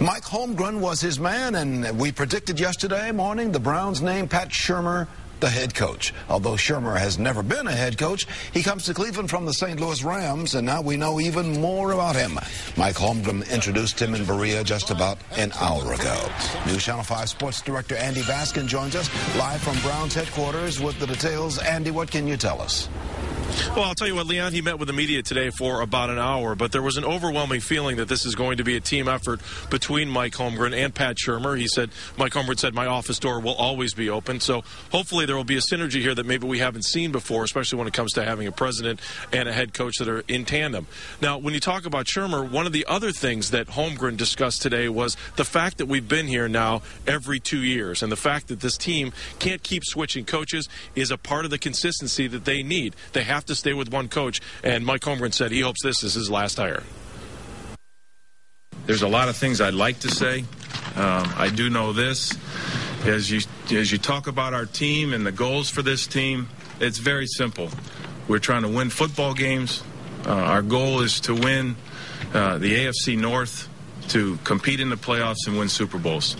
Mike Holmgren was his man, and we predicted yesterday morning the Browns named Pat Shurmur the head coach. Although Shurmur has never been a head coach, he comes to Cleveland from the St. Louis Rams, and now we know even more about him. Mike Holmgren introduced him in Berea just about an hour ago. News Channel 5 Sports Director Andy Baskin joins us live from Browns headquarters with the details. Andy, what can you tell us? Well, I'll tell you what, Leon, he met with the media today for about an hour, but there was an overwhelming feeling that this is going to be a team effort between Mike Holmgren and Pat Shurmur. He said, Mike Holmgren said, my office door will always be open. So hopefully there will be a synergy here that maybe we haven't seen before, especially when it comes to having a president and a head coach that are in tandem. Now, when you talk about Shurmur, one of the other things that Holmgren discussed today was the fact that we've been here now every two years, and the fact that this team can't keep switching coaches is a part of the consistency that they need. They have have to stay with one coach. And Mike Holmgren said he hopes this is his last hire. There's a lot of things I'd like to say. Um, I do know this. As you as you talk about our team and the goals for this team, it's very simple. We're trying to win football games. Uh, our goal is to win uh, the AFC North, to compete in the playoffs and win Super Bowls.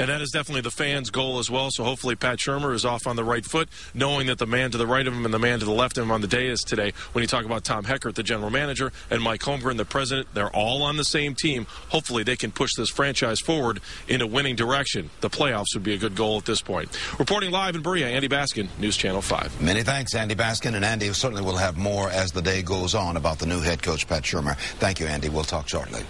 And that is definitely the fans' goal as well. So hopefully Pat Shurmur is off on the right foot, knowing that the man to the right of him and the man to the left of him on the day is today. When you talk about Tom Heckert, the general manager, and Mike Holmgren, the president, they're all on the same team. Hopefully they can push this franchise forward in a winning direction. The playoffs would be a good goal at this point. Reporting live in Berea, Andy Baskin, News Channel 5. Many thanks, Andy Baskin. And Andy certainly will have more as the day goes on about the new head coach, Pat Shurmur. Thank you, Andy. We'll talk shortly.